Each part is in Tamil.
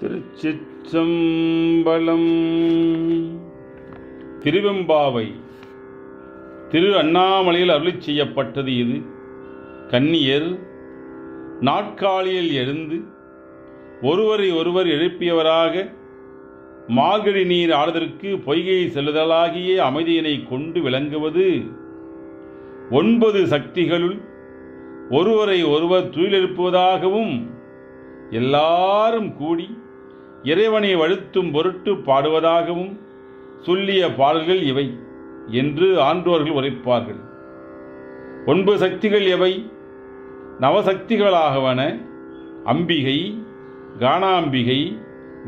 திருச்சிற்றம்பலம். திருவெம்பாவை திரு அண்ணாமலையில் அருளி செய்யப்பட்டது இது. கன்னியர் நாட்காலியில் எழுந்து ஒருவரை ஒருவர் எழுப்பியவராக மார்கழி நீர் ஆடுதற்கு பொய்கை செல்லுதலாகிய அமைதியினை கொண்டு விளங்குவது. ஒன்பது சக்திகளுள் ஒருவரை ஒருவர் துயிலெழுப்புவதாகவும் எல்லாரும் கூடி இறைவனை வழுத்தும் பொருட்டு பாடுவதாகவும் சொல்லிய பாடல்கள் இவை என்று ஆன்றோர்கள் உரைப்பார்கள். ஒன்பது சக்திகள் எவை? நவசக்திகளாகவன அம்பிகை கானாம்பிகை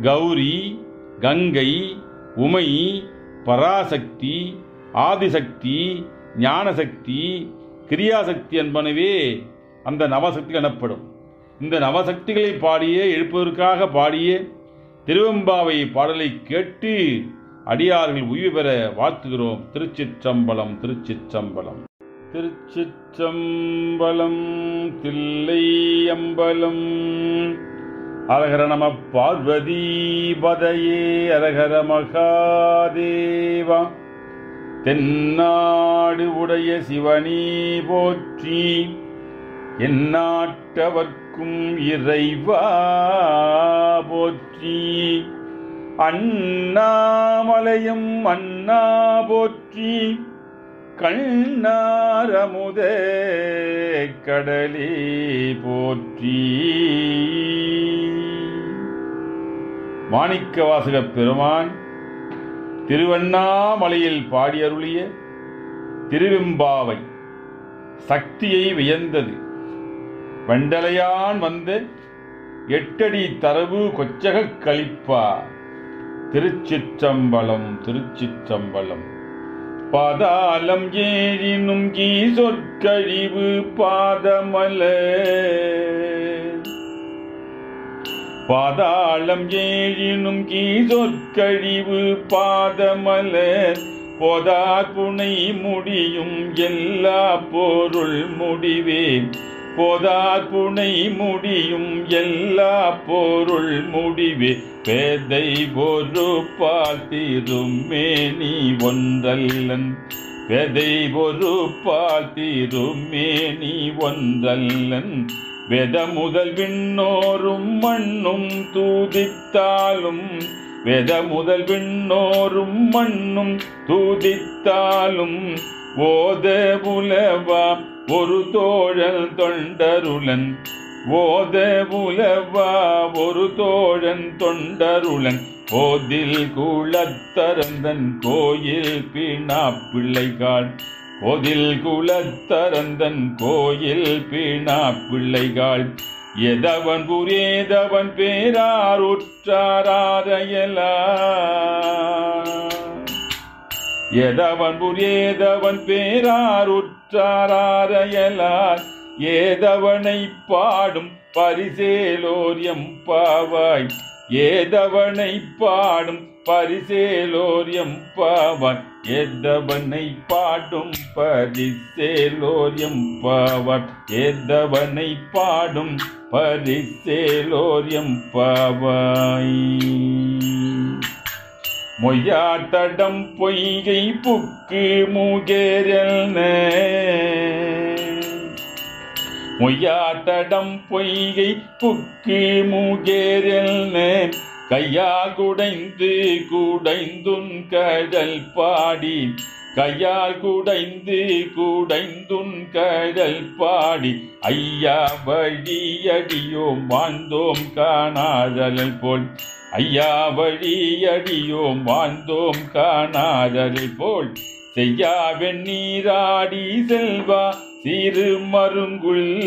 கௌரி கங்கை உமை பராசக்தி ஆதிசக்தி ஞானசக்தி கிரியாசக்தி என்பனவே அந்த நவசக்திகள் எனப்படும். இந்த நவசக்திகளை பாடிய எழுப்பதற்காக பாடிய திருவெம்பாவை பாடலை கேட்டு அடியார்கள் உய்வு பெற வாழ்த்துகிறோம். திருச்சிற்றம்பலம் திருச்சிற்றம்பலம். திருச்சிற்றம்பலம் தில்லை அம்பலம் அரகர நம பார்வதி பதையே அரகர மகாதேவா. தென்னாடு உடைய சிவனி போற்றி எந்நாட்டவர்க்கும் இறைவா போற்றி. அண்ணாமலையும் அண்ணா போற்றி. கண்ணாரமுதே கடலே போற்றி. மாணிக்கவாசக பெருமான் திருவண்ணாமலையில் பாடியருளிய திருவெம்பாவை சக்தியை வியந்தது. வெண்டலையான் வந்து எட்டடி தரவு கொச்சக கழிப்பா. திருச்சிற்றம்பலம் திருச்சிற்றம்பலம். பாதாளம் ஏறினும் கீ சொற்கழிவு பாதமல. பாதாளம் ஏழினும் கீ சொற்கழிவு பாதமல. போதார் புனை முடியும் எல்லா பொருள் முடிவேன். போதார் புனை முடியும் எல்லா பொருள் முடிவே. பேதை ஒரு பாத்திரும் ஒன்றல்லன். வெதை ஒரு பாத்திரும் ஒன்றல்லன். வெத முதல் விண்ணோரும் மண்ணும் தூதித்தாலும். வெத முதல் விண்ணோரும் மண்ணும் தூதித்தாலும். ஓத உலவா ஒரு தோழல் தொண்டருளன். ஓத புலவா ஒரு தோழன் தொண்டருளன். போதில் குளத்தரந்தன் கோயில் பீணா பிள்ளைகாள் கோதில் குளத்தரந்தன் கோயில் பீணா பிள்ளைகாள் எதவன் புரேதவன் பேரார் உற்றாராரையலா எதவன் புரேதவன் பேரார் உற்றாராரையலார் ஏதவனை பாடும் பரிசேலோர் எம்பாவாய். ஏதவனை பாடும் பரிசேலோர் எம்பாவாய். ஏதவனை பாடும் பரிசேலோர் எம்பாவாய். ஏதவனை பாடும் பரிசேலோர் எம்பாவாய். மொய்யாட்டடம் பொய்கை புக்கு மூகேரல்ன மொய்யாட்டடம் பொய்கை புக்கு மூகேரல்ன கையால் குடைந்து குடைந்துன் கடல் பாடி. கையால் குடைந்து குடைந்துன் கடல் பாடி. ஐயா வழியடியோம் வாழ்ந்தோம் காணாதல் போல். ஐயா வழியடியோம் வாழ்ந்தோம் காணாதலை போல். செய்யாவென் நீராடி செல்வா சிறு மருங்குள்.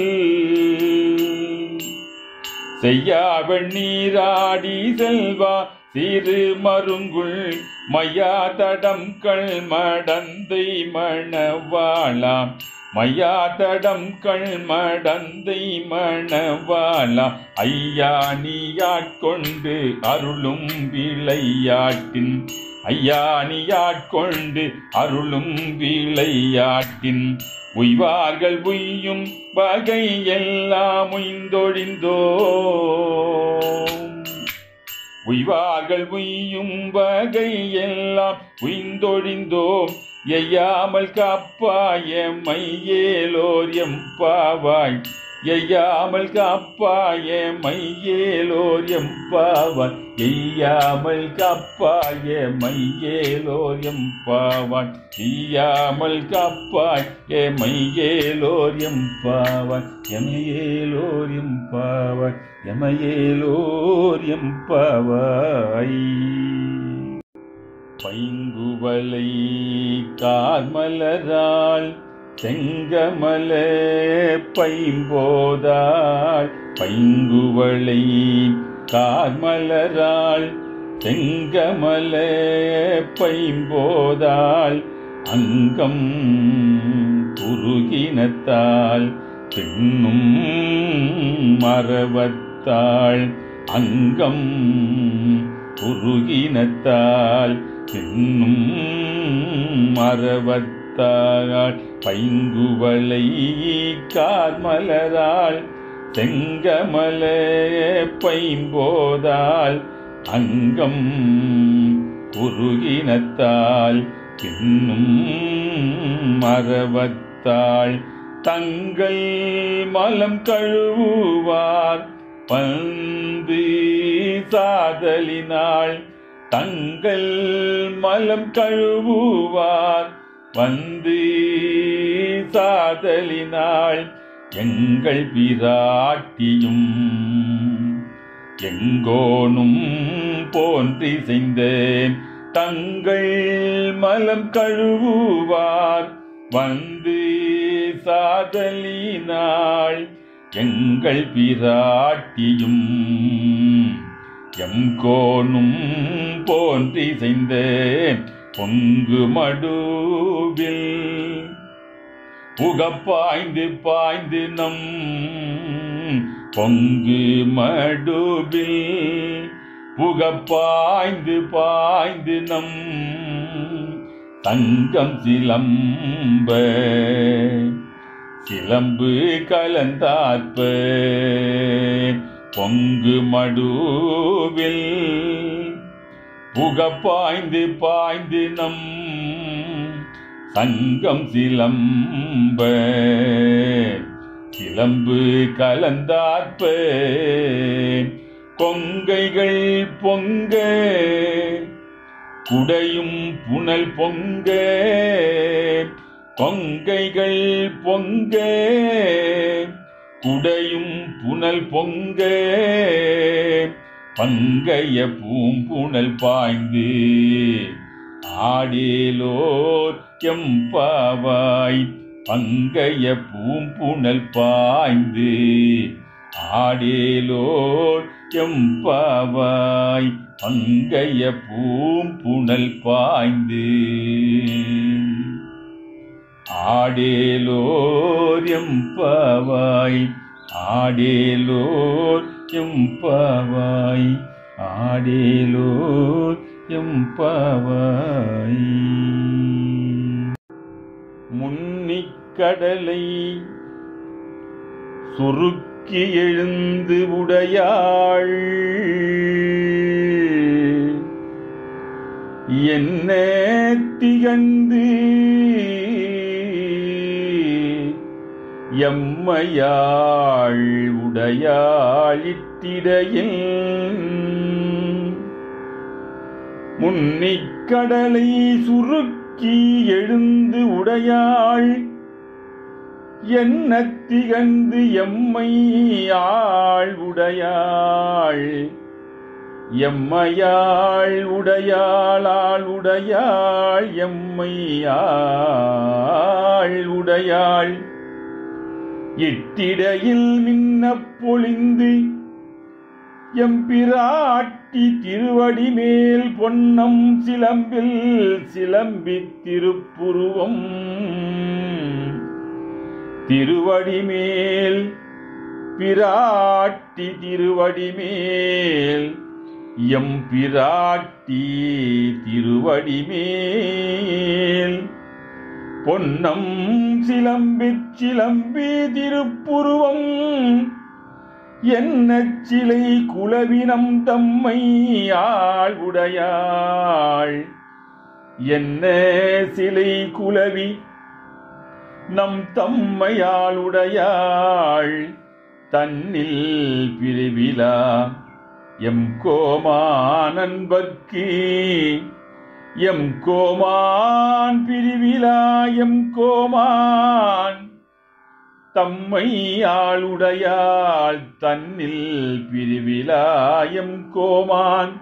செய்யாவென் நீராடி செல்வா சிறு மருங்குள். மையா தடம் கள் மடந்தை மணவாளாம். மையாதடம் தடம்கள் மடந்தை மணவாளா ஐயா நீயாட்கொண்டு அருளும் விளையாட்டின். ஐயா நீயாட்கொண்டு அருளும் விளையாட்டின். உய்வார்கள் உய்யும் வகை எல்லாம் உய்ந்தொழிந்தோ உய்வார்கள் உய்யும் வகை எல்லாம் உய்ந்தொழிந்தோம். எய்யாமல் காப்பாய மையேலோர் எம் பாவாய். எய்யாமல் காப்பாய மையேலோர் எம் பாவாய். எய்யாமல் காப்பாய மையேலோர் எம் பாவாய். எய்யாமல் காப்பாய் ஏ மையேலோர் எம்பாவாய் எமையேலோர் எம் பாவாய். எமையேலோர் எம் பாவாய். பைங்குவலை கார்மலரால் செங்கமலே பைம்போதாள் பைங்குவளை கார்மலரால் செங்கமலே பைம்போதாள் அங்கம் குறுகினத்தாள் பெண்ணும் மரவத்தாள் அங்கம் குறுகினத்தாள் பெண்ணும் மரவத்தாள் பைங்குவலை கார்மலராள் தெங்கமலே பைம்போதால் அங்கம் குறுகினத்தால் பின்னும் மரவத்தாள் தங்கள் மலம் கழுவுவார் பந்து சாதலினாள் தங்கள் மலம் கழுவுவார். வந்து சாதலினாள் எங்கள் பிராட்டியும் எங்கோனும் போன்றி செய்தேன் தங்கள் மலம் கழுவுவார். வந்து சாதலினாள் எங்கள் பிராட்டியும் எம் கோனும் போன்றி செய்தேன் பொங்கு மடுவில் புகப்பாய்ந்து பாய்ந்து நம் பொங்கு மடுவில் புகப்பாய்ந்து பாய்ந்து நம் தங்கம் சிலம்ப சிலம்பு கலந்தாற்ப. பொங்கு மடுவில் புகப்பாய்ந்து பாய்ந்து நம் சங்கம் சிலம்ப. சிலம்பு கலந்தாற்ப கொங்கைகள் பொங்க குடையும் புனல் பொங்க. கொங்கைகள் பொங்க குடையும் புனல் பொங்க பங்கைய பூம்புணல் பாய்ந்து ஆடேலோர் எம்பாவாய் பங்கைய பூம்புணல் பாய்ந்து ஆடேலோர் எம்பாவாய் பங்கைய பூம்புணல் பாய்ந்து. ஆடேலோர் எம்பவாய் ஆடேலோர் எம்பவாய் ஆடேலோர் எம்பவாய் முன்னிக்கடலை சுருக்கி எழுந்து உடையாள் என்ன திகழ்ந்து எம்மையாள் உடையாளிட்டிடையில் முன்னிக்கடலை சுருக்கி எழுந்து உடையாள் என்ன திகழ்ந்து எம்மை ஆள் உடையாள். எம்மையாள் உடையாளாள் உடையாள் எம்மையாள் உடையாள். எட்டிடையில் மின்னப் பொழிந்து எம்பிராட்டி திருவடி மேல் பொன்னம் சிலம்பில் சிலம்பி திருப்புருவம். திருவடி மேல் பிராட்டி திருவடி மேல் எம்பிராட்டி திருவடி மேல். பொன்னம் சிலம்பிச் சிலம்பி திருப்புருவம். என்ன சிலை குலவினம் தம்மை ஆள் உடையாள் என்ன சிலை குலவி நம் தம்மையாள் உடையாள் தன்னில் பிரிவிலா எம் கோமா நண்பர்க்கே எம் கோமான் பிரிவிலா எம் கோமான். தம்மை ஆளுடையாள் தன்னில் பிரிவிலாயம் கோமான்.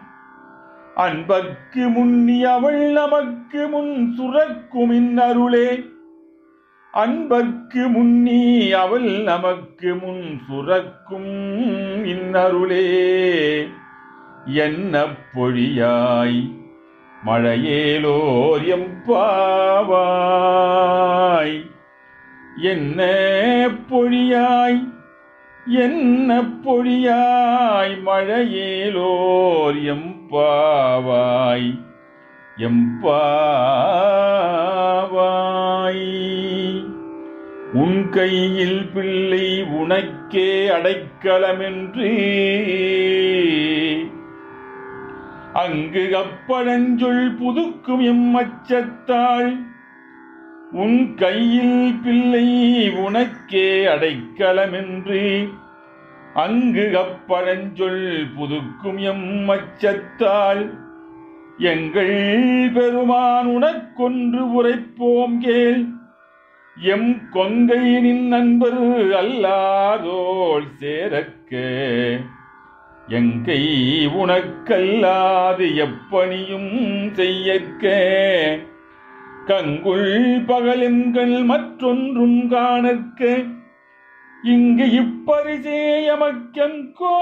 அன்பக்கு முன்னி அவள் நமக்கு முன் சுரக்கும் இந்நருளே அன்பக்கு முன்னி அவள் நமக்கு முன் சுரக்கும் இன்னருளே. என்ன பொழியாய் மழையேலோர் எம்பாவாய் என்ன பொழியாய்? என்ன பொழியாய்? மழையேலோர் எம்பாவாய் எம்பாவாய் உன் கையில் பிள்ளை உனக்கே அடைக்கலமென்று அங்கு அப்பழஞ்சொல் புதுக்கும் எம்மச்சத்தாள் உன் கையில் பிள்ளை உனக்கே அடைக்கலமென்று அங்கு அப்பழஞ்சொல் புதுக்கும் எம்மச்சத்தாள் எங்கள் பெருமான் உனக்கொன்று உரைப்போம் கேள். எம் கொங்கையினின் நண்பர் அல்லாதோள் சேரக்கே எங்கை உனக்கல்லாது எப்பணியும் செய்யற்க. கங்குள் பகலெண்கள் மற்றொன்றும் காணற்க. இங்கு இப்பரிசேயமக்கோ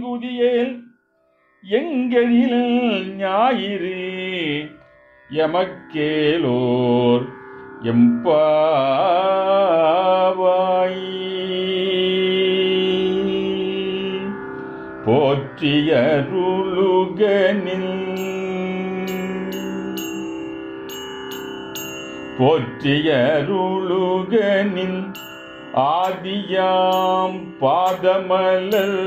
குதியேல் எங்களில் ஞாயிறு எமக்கேலோர் எம்பாவாயே போற்றியருளுகனில் போற்றியருளுகனின் ஆதியாம் பாதமலல்.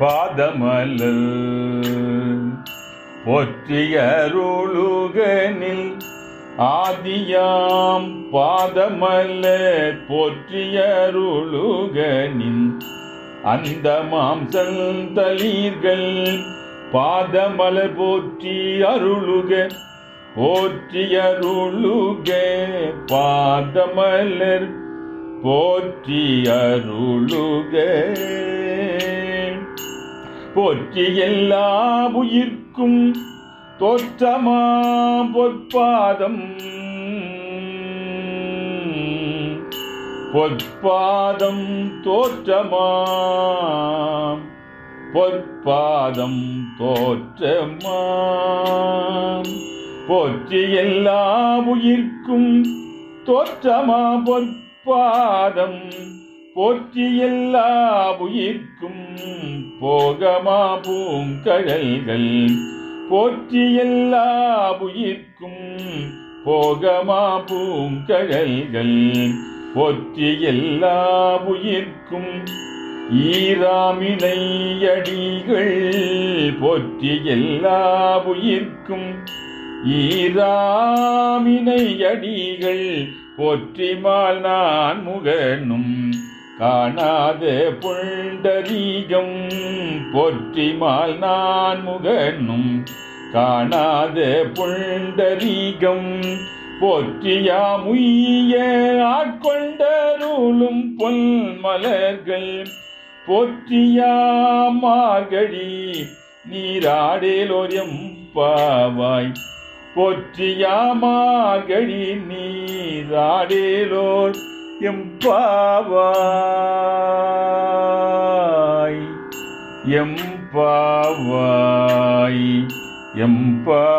பாதமலல். போற்றியருளுகனில் ஆதியாம் பாதமலர் போற்றியருளுகனின் அந்த மாம்சந்தளீர்கள் பாதமலர் போற்றி அருளுக போற்றியருளுக பாதமலர் போற்றி அருளுக போற்றி எல்லா உயிர்க்கும் தோற்றமா பொற்பாதம். பொற்பாதம் தோற்றமா பொற்பாதம் தோற்றமா போற்றி எல்லா உயிர்க்கும் தோற்றமா பொற்பாதம். போற்றி எல்லா உயிர்க்கும் போகமா பூங்கழல்கள். போற்றி எல்லா உயிர்க்கும் போகமா பூங்கழல்கள். போற்றி எல்லா உயிர்க்கும் ஈராமினையடிகள் போற்றி எல்லா உயிர்க்கும் ஈராமினையடிகள் போற்றிமால் நான் முகனும் காணாத புண்டரீகம் போற்றிமால் நான் முகனும் காணாத புண்டரீகம் போற்றியாமுய்ய ஆட்கொண்டருளும் பொன் மலர்கள் போற்றியா போற்றியாமார்கழி நீராடேலோரியம் பாவாய் போற்றியாமார்கழி நீராடேலோர் எம்பாவாய் எம்பாவாய் எம்பாவாய்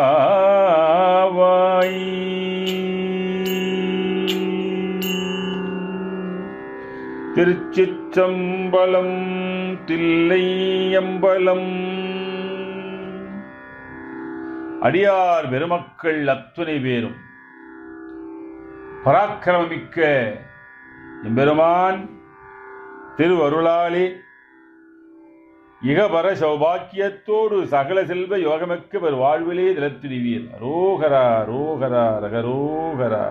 திருச்சிற்றம்பலம் தில்லையம்பலம். அடியார் பெருமக்கள் அத்துணை பேரும். பராக்கிரமிக்க எம்பெருமான் திருவருளாளி இகபர சௌபாக்கியத்தோடு சகல செல்வ யோகமிக்க பெரு வாழ்விலே நிலத்திடுவீர். ரோகரா ரோகரா ரகரோகரா.